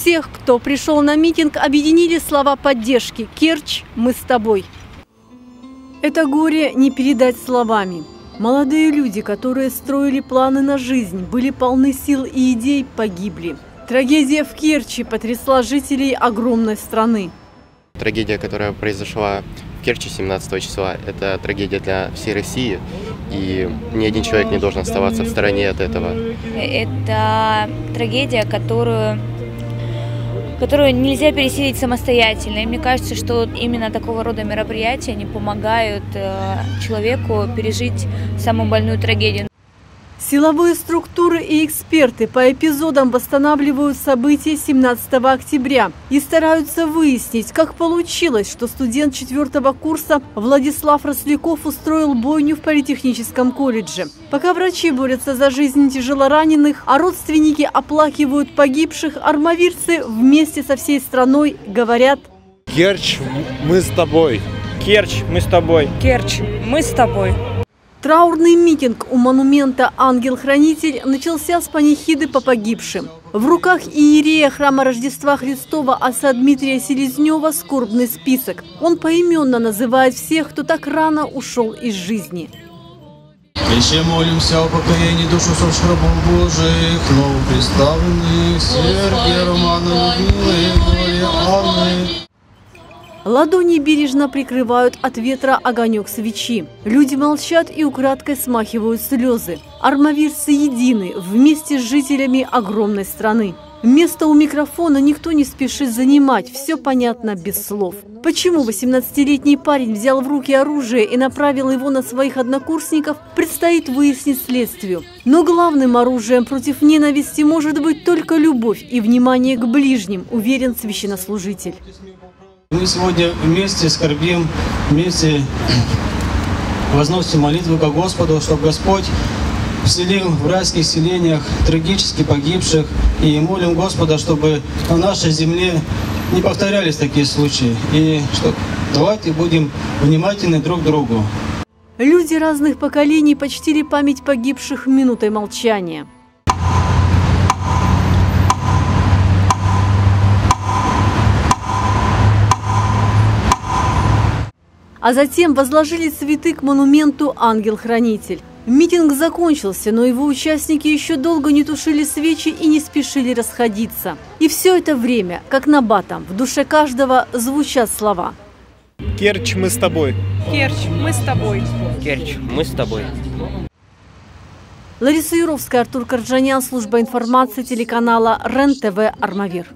Всех, кто пришел на митинг, объединили слова поддержки «Керчь, мы с тобой». Это горе не передать словами. Молодые люди, которые строили планы на жизнь, были полны сил и идей, погибли. Трагедия в Керчи потрясла жителей огромной страны. Трагедия, которая произошла в Керчи 17 числа, это трагедия для всей России, и ни один человек не должен оставаться в стороне от этого. Это трагедия, которую которую нельзя пересилить самостоятельно. И мне кажется, что именно такого рода мероприятия не помогают э, человеку пережить самую больную трагедию. Силовые структуры и эксперты по эпизодам восстанавливают события 17 октября и стараются выяснить, как получилось, что студент четвертого курса Владислав Росляков устроил бойню в политехническом колледже. Пока врачи борются за жизнь тяжелораненых, а родственники оплакивают погибших, армавирцы вместе со всей страной говорят «Керчь, мы с тобой». Керчь, мы с тобой. Керчь, мы с тобой. Траурный митинг у монумента «Ангел-хранитель» начался с панихиды по погибшим. В руках иерея храма Рождества Христова отца Дмитрия Селезнева скорбный список. Он поименно называет всех, кто так рано ушел из жизни. Еще молимся о покоении душу сошь рабов Божиих, но представленных Сергия Романа Людмилы, Глория Анны, Ладони бережно прикрывают от ветра огонек свечи. Люди молчат и украдкой смахивают слезы. Армавирцы едины вместе с жителями огромной страны. Место у микрофона никто не спешит занимать, все понятно без слов. Почему 18-летний парень взял в руки оружие и направил его на своих однокурсников, предстоит выяснить следствию. Но главным оружием против ненависти может быть только любовь и внимание к ближним, уверен священнослужитель. Мы сегодня вместе скорбим, вместе возносим молитву к Господу, чтобы Господь вселил в райских селениях трагически погибших и молим Господа, чтобы на нашей земле не повторялись такие случаи. И что давайте будем внимательны друг к другу. Люди разных поколений почтили память погибших минутой молчания. А затем возложили цветы к монументу «Ангел-хранитель». Митинг закончился, но его участники еще долго не тушили свечи и не спешили расходиться. И все это время, как на батом, в душе каждого звучат слова. Керчь, мы с тобой. Керчь, мы с тобой. Керчь, мы с тобой. Лариса Юровская, Артур Карджанян, служба информации телеканала РЕН-ТВ «Армавир».